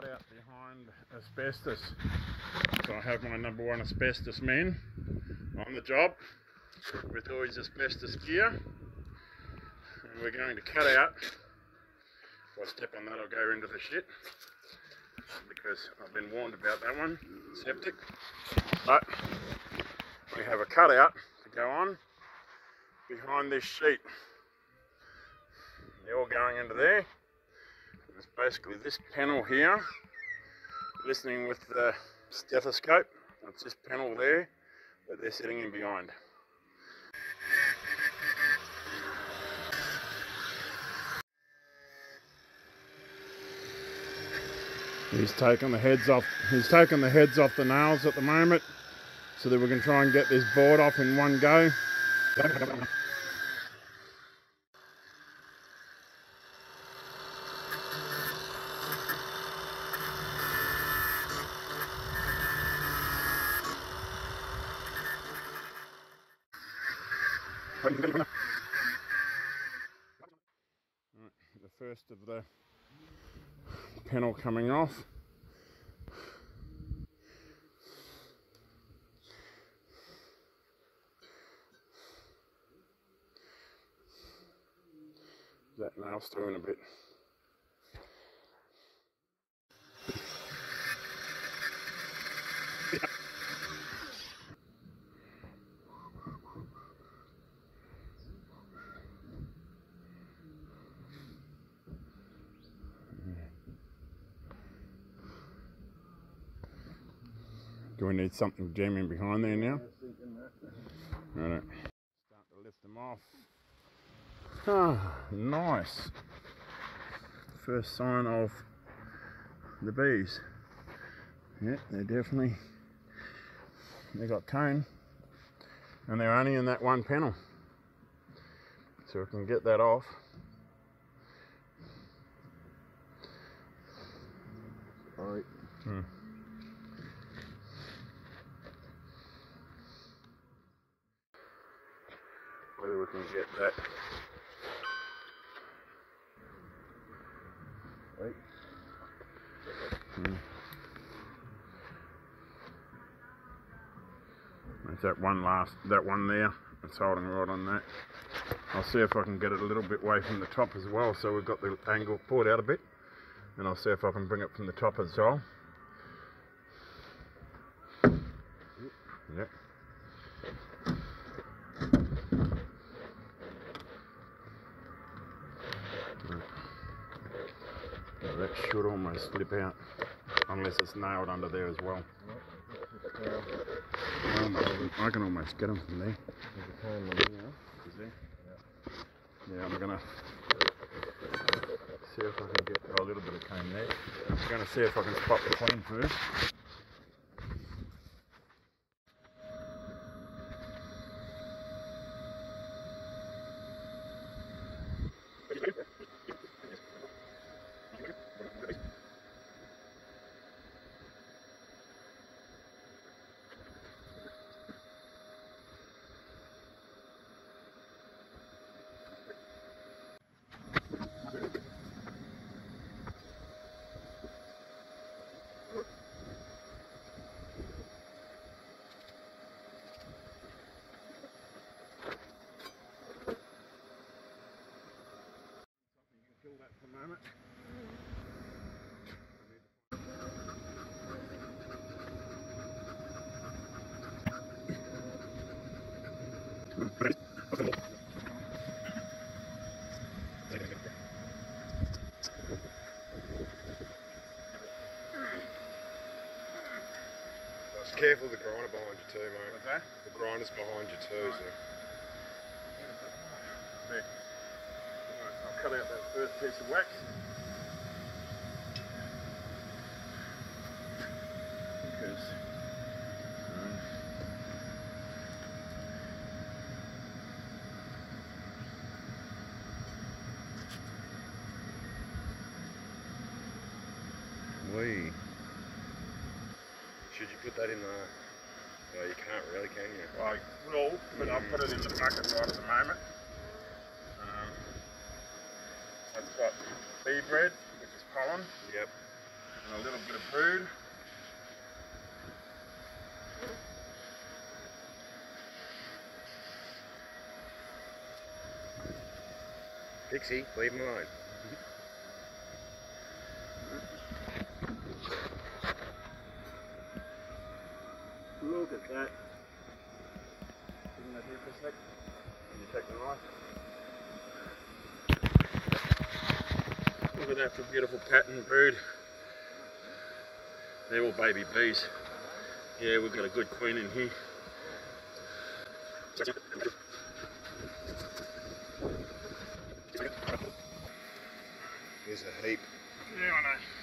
cutout behind asbestos. So I have my number one asbestos man on the job with all his asbestos gear. And we're going to cut out. If I step on that, I'll go into the shit because I've been warned about that one. Septic. But we have a cutout to go on behind this sheet. They're all going into there. It's basically this panel here, listening with the stethoscope. It's this panel there that they're sitting in behind. He's taking the heads off. He's taking the heads off the nails at the moment, so that we can try and get this board off in one go. The first of the panel coming off. That nail's doing a bit. We need something jamming behind there now? Right. Start to lift them off. Ah, nice. First sign of the bees. Yeah, they're definitely, they got cone. And they're only in that one panel. So we can get that off. Alright. Hmm. Whether we can get that. Right. Hmm. There's that one last, that one there. It's holding right on that. I'll see if I can get it a little bit away from the top as well. So we've got the angle pulled out a bit. And I'll see if I can bring it from the top as well. Yep. £60, unless it's nailed under there as well. Um, I can almost get them from there. Yeah, I'm going to see if I can get a little bit of cane there. I'm going to see if I can spot the clean first. Kill that moment. Just careful of the grinder behind you too, mate. The grinder's behind you too, so. There. Cut out that first piece of wax. Because um, we Should you put that in the. No, you can't really, can you? I will, but I'll put it in the bucket right at the moment. Um, I've got bee bread, which is pollen, Yep. and a little bit of food. Pixie, leave him alone. Look at that. Isn't that here for a sec? Can you take the knife? Look at that for beautiful pattern brood. They're all baby bees. Yeah, we've got a good queen in here. Here's a heap. Yeah, I know.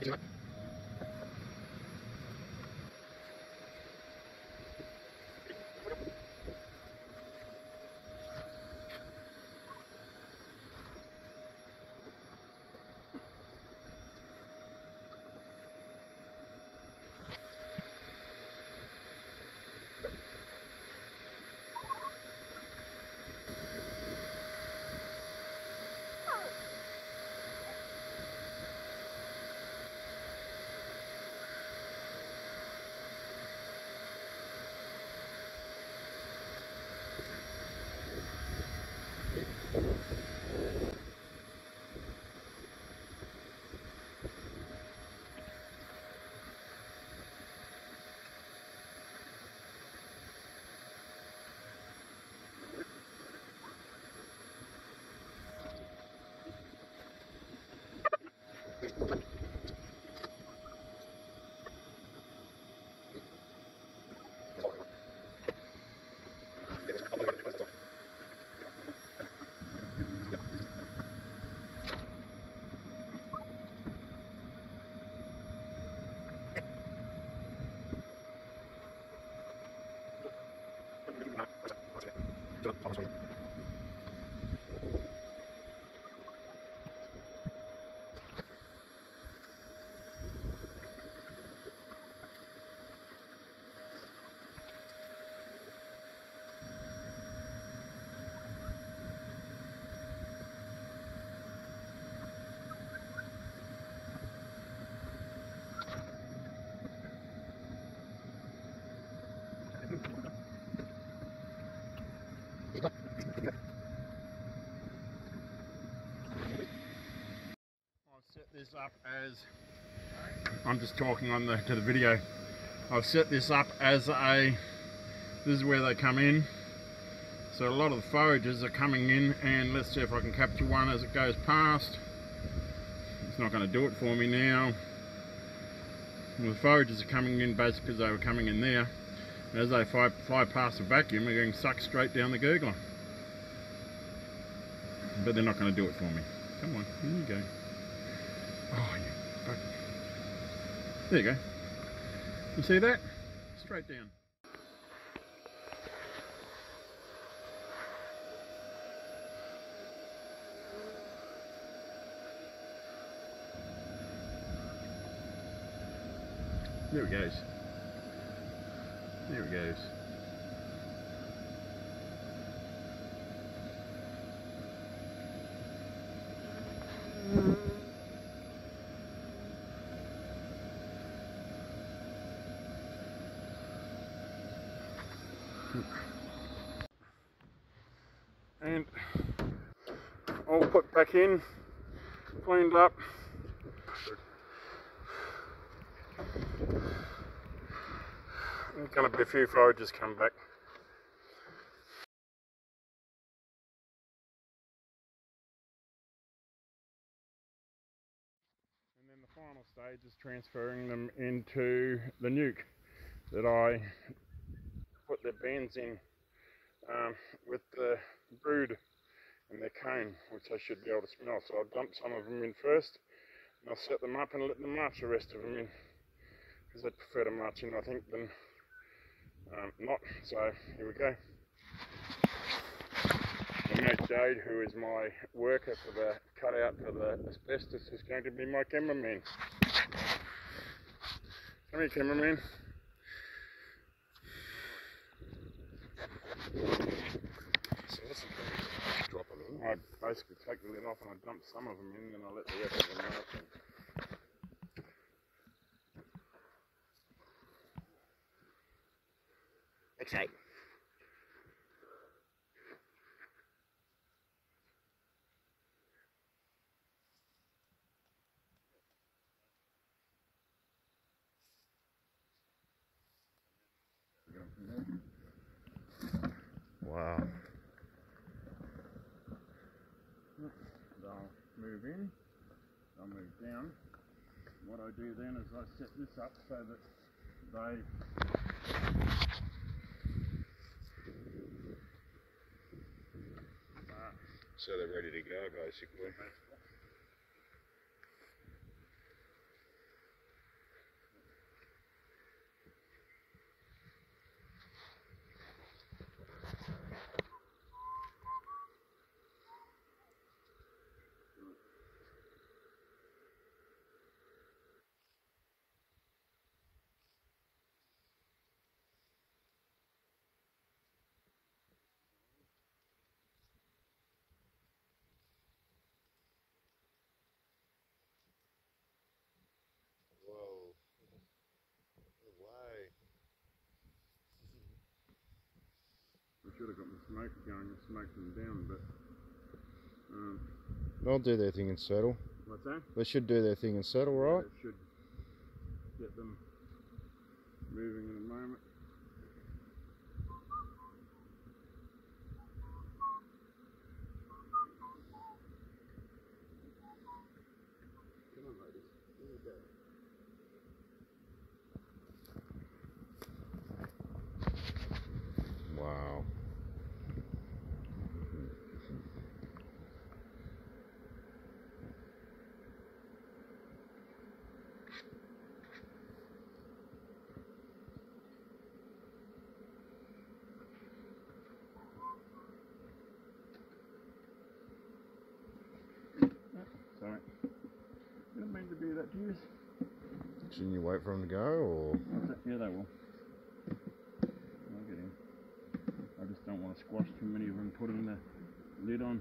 始まる。来往这往这边这个好放松 I've set this up as I'm just talking on the to the video. I've set this up as a this is where they come in. So a lot of the foragers are coming in and let's see if I can capture one as it goes past. It's not going to do it for me now. The foragers are coming in basically because they were coming in there. As they fly, fly past the vacuum, they're getting sucked straight down the googler. But they're not going to do it for me. Come on, here you go. Oh, you. There you go. You see that? Straight down. There it goes. There it goes. And all put back in, cleaned up. There's gonna be a few foragers come back. And then the final stage is transferring them into the nuc that I put their bends in um, with the brood and their comb, which I should be able to smell. So I'll dump some of them in first, and I'll set them up and let them march the rest of them in. Because they'd prefer to march in, I think, than um, not. So here we go. Mate Jade, who is my worker for the cutout for the asbestos, is going to be my cameraman. Come here, cameraman. So what's the? Drop them in. I basically take the lid off and I dump some of them in, and I let the rest of them out. And Wow. they'll move in, they'll move down. What I do then is I set this up so that they So they're ready to go, basically. Whoa. No way. we should have got the smoker going and smoked them down, but um, They'll do their thing and settle. what's that? They should do their thing and settle, right? It should get them moving in a moment. Sorry. Didn't mean to do that to you. Shouldn't you wait for them to go, or Yeah, they will. I'll get in. I just don't want to squash too many of them putting the lid on.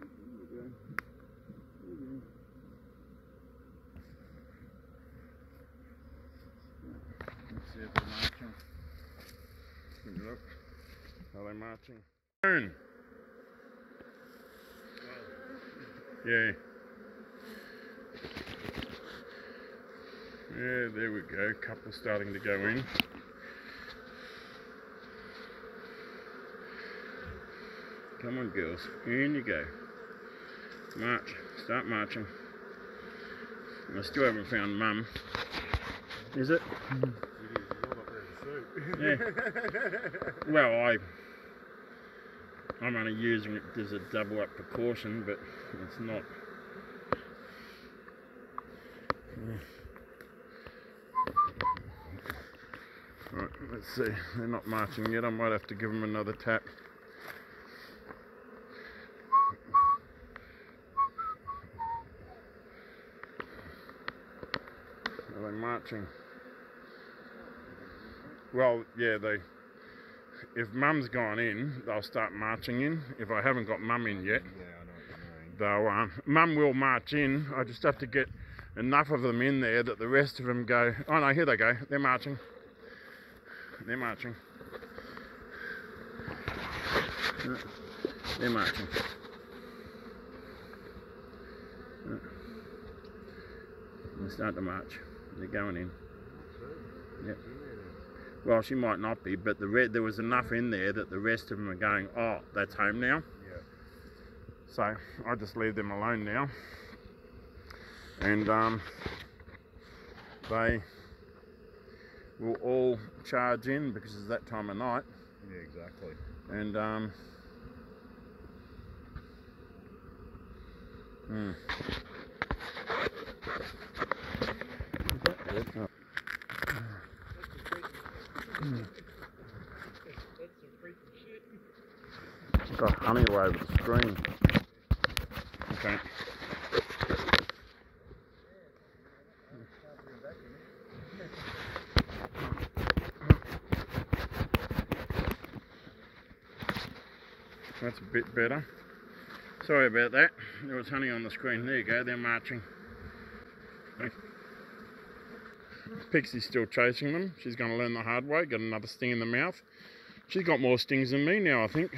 There we go. There we go. Let's see if they're marching. Have a Look. Are they marching? Turn. Yeah. Yeah, there we go. Couple starting to go in. Come on, girls. In you go. March. Start marching. I still haven't found Mum. Is it? Mm-hmm. Yeah. well, I I'm only using it as a double up precaution, but it's not. Right, let's see. They're not marching yet. I might have to give them another tap. Are they marching? Well, yeah, they. If mum's gone in, they'll start marching in. If I haven't got mum in yet, Yeah, I know what you mean. they'll. Um, mum will march in. I just have to get enough of them in there that the rest of them go. Oh no, here they go. They're marching. They're marching. They're marching. They start to march. They're going in. Well, she might not be, but the red there was enough in there that the rest of them are going. Oh, that's home now. Yeah. So I just leave them alone now. And um, they will all charge in because it's that time of night. Yeah, exactly. And um, hmm. Got honey all over the screen. Okay. That's a bit better. Sorry about that. There was honey on the screen. There you go. They're marching. Pixie's still chasing them. She's going to learn the hard way. Got another sting in the mouth. She's got more stings than me now, I think.